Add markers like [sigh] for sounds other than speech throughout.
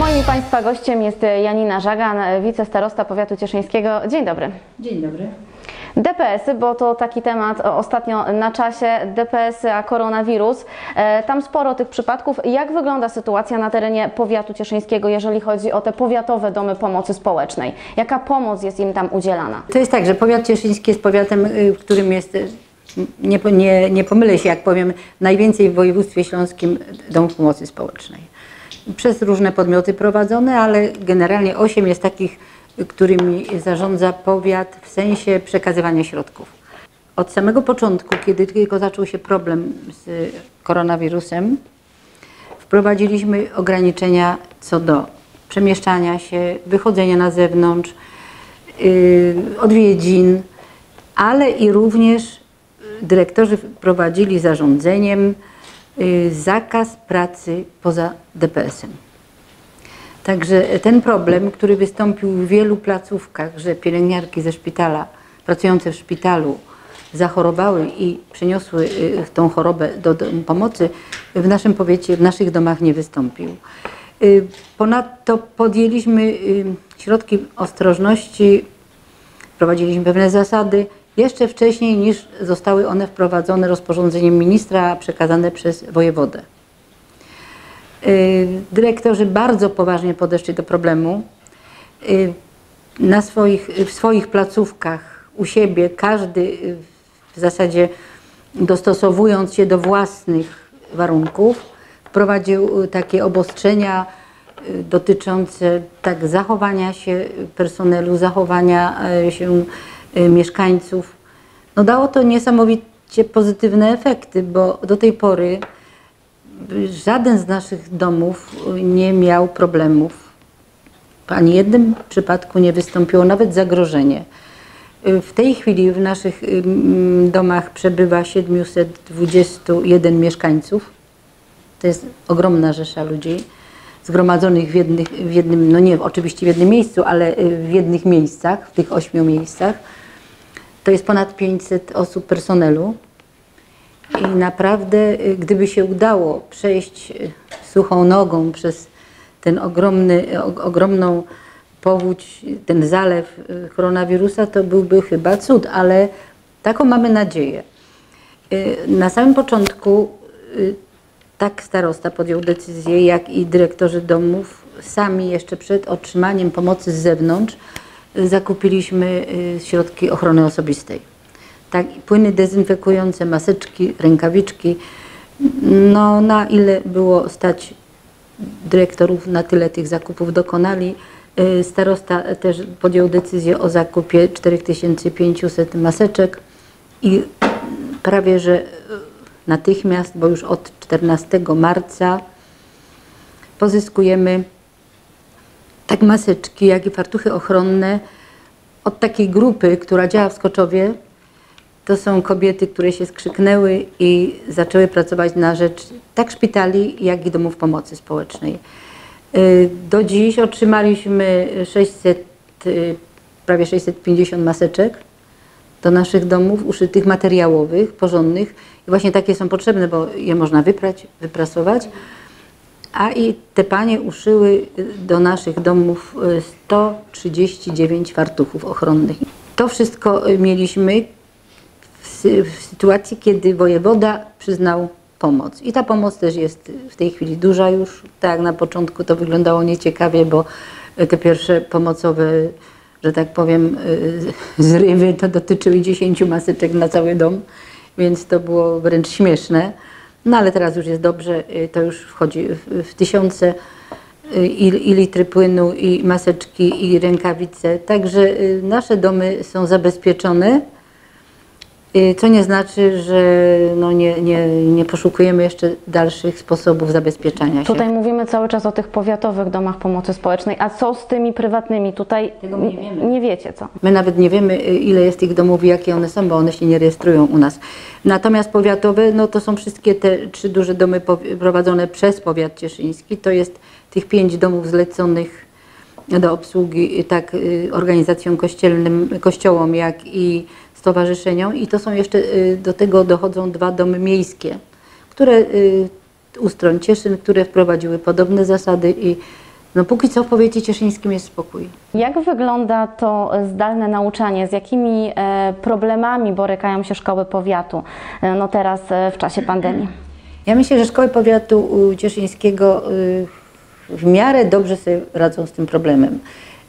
Moim Państwa gościem jest Janina Żagan, wicestarosta powiatu cieszyńskiego. Dzień dobry. Dzień dobry. DPS-y, bo to taki temat ostatnio na czasie, DPS-y a koronawirus. E, Tam sporo tych przypadków. Jak wygląda sytuacja na terenie powiatu cieszyńskiego, jeżeli chodzi o te powiatowe domy pomocy społecznej? Jaka pomoc jest im tam udzielana? To jest tak, że powiat cieszyński jest powiatem, y, w którym jest, y, nie, nie, nie pomylę się jak powiem, najwięcej w województwie śląskim domów pomocy społecznej. Przez różne podmioty prowadzone, ale generalnie osiem jest takich, którymi zarządza powiat w sensie przekazywania środków. Od samego początku, kiedy tylko zaczął się problem z koronawirusem, wprowadziliśmy ograniczenia co do przemieszczania się, wychodzenia na zewnątrz, yy, odwiedzin, ale i również dyrektorzy wprowadzili zarządzeniem zakaz pracy poza DPS-em. Także ten problem, który wystąpił w wielu placówkach, że pielęgniarki ze szpitala, pracujące w szpitalu, zachorowały i przeniosły y, tą chorobę do domu pomocy, w naszym powiecie, w naszych domach nie wystąpił. Y, Ponadto podjęliśmy y, środki ostrożności, wprowadziliśmy pewne zasady jeszcze wcześniej niż zostały one wprowadzone rozporządzeniem ministra, przekazane przez wojewodę. Y, Dyrektorzy bardzo poważnie podeszli do problemu. Y, Na swoich, w swoich placówkach, u siebie, każdy y, w zasadzie dostosowując się do własnych warunków, wprowadził takie obostrzenia dotyczące tak zachowania się personelu, zachowania się mieszkańców. No dało to niesamowicie pozytywne efekty, bo do tej pory żaden z naszych domów nie miał problemów. W ani jednym przypadku nie wystąpiło nawet zagrożenie. W tej chwili w naszych ym, domach przebywa 721 mieszkańców. To jest ogromna rzesza ludzi zgromadzonych w, jednych, w jednym, no nie oczywiście w jednym miejscu, ale y, w jednych miejscach, w tych ośmiu miejscach. To jest ponad 500 osób personelu. I naprawdę, y, gdyby się udało przejść y, suchą nogą przez ten ogromny, o- ogromną powódź, ten zalew y, koronawirusa, to byłby chyba cud, ale taką mamy nadzieję. Y, Na samym początku y, tak starosta podjął decyzję, jak i dyrektorzy domów, sami jeszcze przed otrzymaniem pomocy z zewnątrz y, zakupiliśmy y, środki ochrony osobistej. Tak, płyny dezynfekujące, maseczki, rękawiczki. No, na ile było stać dyrektorów, na tyle tych zakupów dokonali. Y, Starosta też podjął decyzję o zakupie 4500 maseczek i prawie że y, natychmiast, bo już od 14 marca pozyskujemy tak maseczki, jak i fartuchy ochronne od takiej grupy, która działa w Skoczowie. To są kobiety, które się skrzyknęły i zaczęły pracować na rzecz tak szpitali, jak i domów pomocy społecznej. Y, Do dziś otrzymaliśmy 600, y, prawie 650 maseczek do naszych domów, uszytych materiałowych, porządnych. I właśnie takie są potrzebne, bo je można wyprać, wyprasować. A i te panie uszyły y, do naszych domów y, 139 fartuchów ochronnych. To wszystko y, mieliśmy w, sy- w sytuacji, kiedy wojewoda przyznał pomoc. I ta pomoc też jest w tej chwili duża już. Tak na początku to wyglądało nieciekawie, bo y, te pierwsze pomocowe, że tak powiem, y, [laughs] zrywy to dotyczyły 10 maseczek na cały dom, więc to było wręcz śmieszne. No ale teraz już jest dobrze, y, to już wchodzi w, w tysiące y, i, i litry płynu, i maseczki, i rękawice. Także y, nasze domy są zabezpieczone. Y, Co nie znaczy, że no nie, nie, nie poszukujemy jeszcze dalszych sposobów zabezpieczania się. Tutaj mówimy cały czas o tych powiatowych domach pomocy społecznej, a co z tymi prywatnymi? Tutaj Tego nie wiemy. nie wiecie co. My nawet nie wiemy, y, ile jest tych domów i jakie one są, bo one się nie rejestrują u nas. Natomiast powiatowe, no to są wszystkie te trzy duże domy prowadzone przez powiat cieszyński. To jest tych pięć domów zleconych do obsługi y, tak organizacjom kościelnym, kościołom, jak i stowarzyszeniom. I to są jeszcze, y, do tego dochodzą dwa domy miejskie, które y, u stron Cieszyn, które wprowadziły podobne zasady i No póki co w powiecie cieszyńskim jest spokój. Jak wygląda to zdalne nauczanie? Z jakimi e, problemami borykają się szkoły powiatu e, no teraz e, w czasie pandemii? Ja myślę, że szkoły powiatu cieszyńskiego y, w miarę dobrze sobie radzą z tym problemem.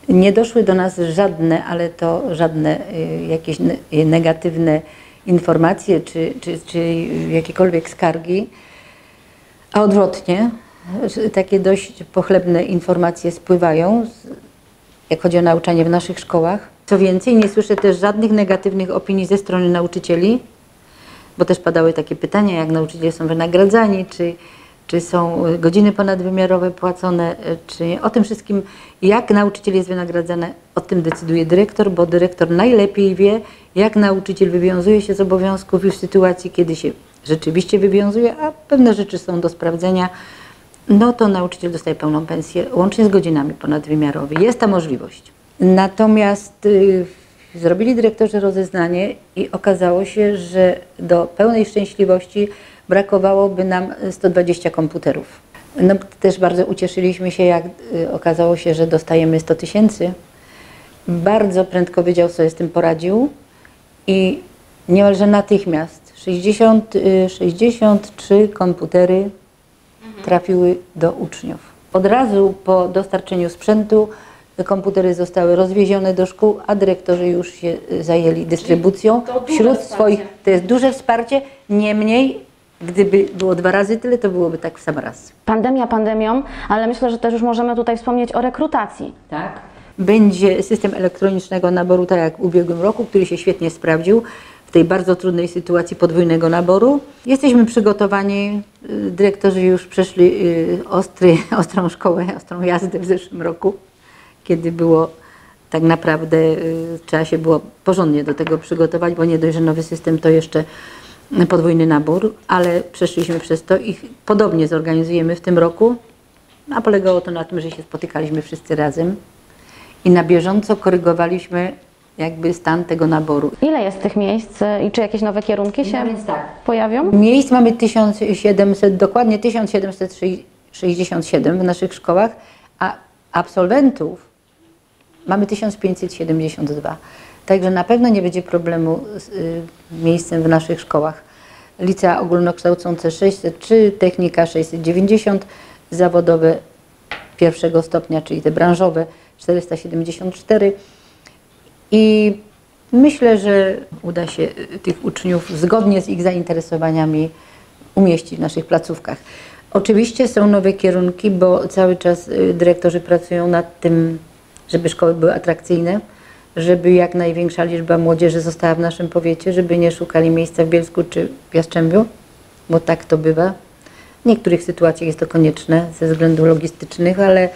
Nie doszły do nas żadne, ale to żadne y, jakieś ne- negatywne informacje czy, czy, czy jakiekolwiek skargi, a odwrotnie, takie dość pochlebne informacje spływają, jak chodzi o nauczanie w naszych szkołach. Co więcej, nie słyszę też żadnych negatywnych opinii ze strony nauczycieli, bo też padały takie pytania, jak nauczyciele są wynagradzani, czy, czy są y, godziny ponadwymiarowe płacone, y, czy. O tym wszystkim, jak nauczyciel jest wynagradzany, o tym decyduje dyrektor, bo dyrektor najlepiej wie, jak nauczyciel wywiązuje się z obowiązków już w sytuacji, kiedy się rzeczywiście wywiązuje, a pewne rzeczy są do sprawdzenia, no to nauczyciel dostaje pełną pensję, łącznie z godzinami ponadwymiarowymi. Jest ta możliwość. Natomiast y, zrobili dyrektorzy rozeznanie i okazało się, że do pełnej szczęśliwości brakowałoby nam 120 komputerów. No, też bardzo ucieszyliśmy się, jak y, okazało się, że dostajemy 100 tysięcy. Bardzo prędko wiedział, sobie z tym poradził i niemalże natychmiast 60, y, 63 komputery trafiły do uczniów. Od razu po dostarczeniu sprzętu te komputery zostały rozwiezione do szkół, a dyrektorzy już się y, zajęli dystrybucją wśród wsparcie. swoich. To jest duże wsparcie, niemniej gdyby było dwa razy tyle, to byłoby tak w sam raz. Pandemia pandemią, ale myślę, że też już możemy tutaj wspomnieć o rekrutacji. Tak. Będzie system elektronicznego naboru, tak jak w ubiegłym roku, który się świetnie sprawdził w tej bardzo trudnej sytuacji podwójnego naboru. Jesteśmy przygotowani, y, dyrektorzy już przeszli y, ostry, [laughs] ostrą szkołę, ostrą jazdę w zeszłym roku, kiedy było tak naprawdę, y, trzeba się było porządnie do tego przygotować, bo nie dość, że nowy system to jeszcze podwójny nabór, ale przeszliśmy przez to i podobnie zorganizujemy w tym roku, a polegało to na tym, że się spotykaliśmy wszyscy razem i na bieżąco korygowaliśmy jakby stan tego naboru. Ile jest tych miejsc i czy jakieś nowe kierunki się No tak. pojawią? Miejsc mamy 1700, dokładnie 1767 w naszych szkołach, a absolwentów mamy 1572. Także na pewno nie będzie problemu z y, miejscem w naszych szkołach. Licea ogólnokształcące 603, technika 690, zawodowe pierwszego stopnia, czyli te branżowe 474. I myślę, że uda się y, tych uczniów zgodnie z ich zainteresowaniami umieścić w naszych placówkach. Oczywiście są nowe kierunki, bo cały czas y, dyrektorzy pracują nad tym, żeby szkoły były atrakcyjne, żeby jak największa liczba młodzieży została w naszym powiecie, żeby nie szukali miejsca w Bielsku czy w Jastrzębiu, bo tak to bywa. W niektórych sytuacjach jest to konieczne ze względów logistycznych, ale,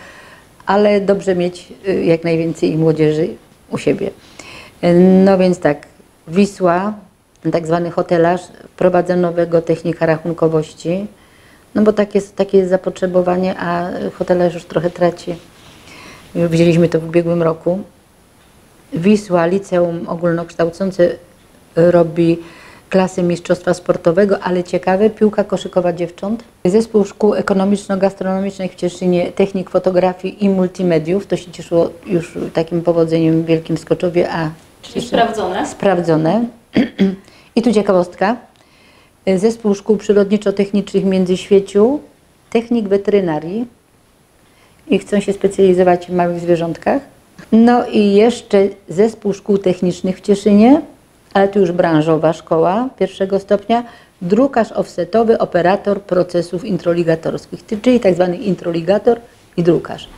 ale dobrze mieć y, jak najwięcej młodzieży u siebie. No więc tak, Wisła, tak zwany hotelarz, wprowadza nowego technika rachunkowości, no bo takie jest, takie jest zapotrzebowanie, a hotelarz już trochę traci. Wzięliśmy to w ubiegłym roku. Wisła, liceum ogólnokształcące robi klasy mistrzostwa sportowego, ale ciekawe, piłka koszykowa dziewcząt. Zespół szkół ekonomiczno-gastronomicznych w Cieszynie, technik fotografii i multimediów, to się cieszyło już takim powodzeniem w Wielkim Skoczowie, a sprawdzone. sprawdzone. [clears throat] I tu ciekawostka. Zespół szkół przyrodniczo-technicznych w Międzyświeciu, technik weterynarii i chcą się specjalizować w małych zwierzątkach. No i jeszcze zespół szkół technicznych w Cieszynie, ale tu już branżowa szkoła pierwszego stopnia, drukarz offsetowy, operator procesów introligatorskich, czyli tak zwany introligator i drukarz.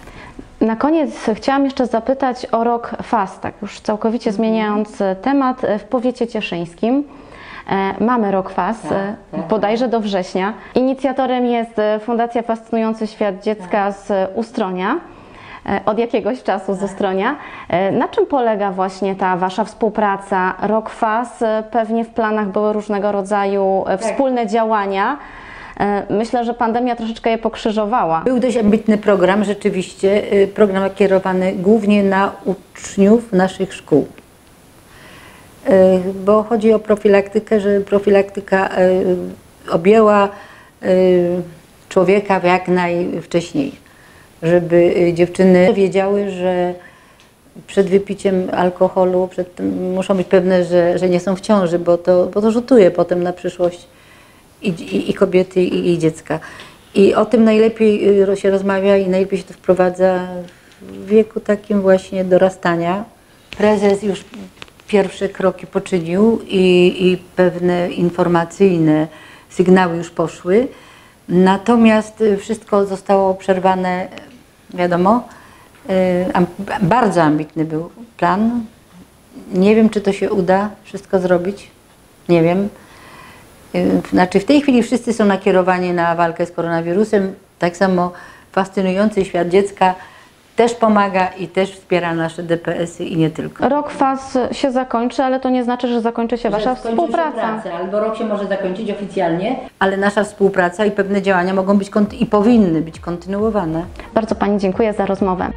Na koniec chciałam jeszcze zapytać o rok FAS, tak już całkowicie zmieniając e, temat. W powiecie cieszyńskim e, mamy rok FAS, e, tak. bodajże do września. Inicjatorem jest e, Fundacja Fascynujący Świat Dziecka z Ustronia. E, Od jakiegoś czasu ze Ustronia. E, Na czym polega właśnie ta Wasza współpraca? Rok e, pewnie w planach były różnego rodzaju e, wspólne działania. Myślę, że pandemia troszeczkę je pokrzyżowała. Był dość ambitny program, rzeczywiście, program kierowany głównie na uczniów naszych szkół. Bo chodzi o profilaktykę, że profilaktyka objęła człowieka w jak najwcześniej. Żeby y, dziewczyny wiedziały, że przed wypiciem alkoholu przed muszą być pewne, że, że nie są w ciąży, bo to, bo to rzutuje potem na przyszłość i, i, i kobiety, i, i dziecka. I o tym najlepiej y, się rozmawia i najlepiej się to wprowadza w wieku takim właśnie dorastania. Prezes już pierwsze kroki poczynił i, i pewne informacyjne sygnały już poszły. Natomiast y, wszystko zostało przerwane, wiadomo, y, bardzo ambitny był plan. Nie wiem, czy to się uda wszystko zrobić. Nie wiem. Y, Znaczy w tej chwili wszyscy są nakierowani na walkę z koronawirusem. Tak samo fascynujący świat dziecka też pomaga i też wspiera nasze DPS-y i nie tylko. Rok faz się zakończy, ale to nie znaczy, że zakończy się Wasza Że się współpraca. praca, albo rok się może zakończyć oficjalnie, ale nasza współpraca i pewne działania mogą być i powinny być kontynuowane. Bardzo Pani dziękuję za rozmowę.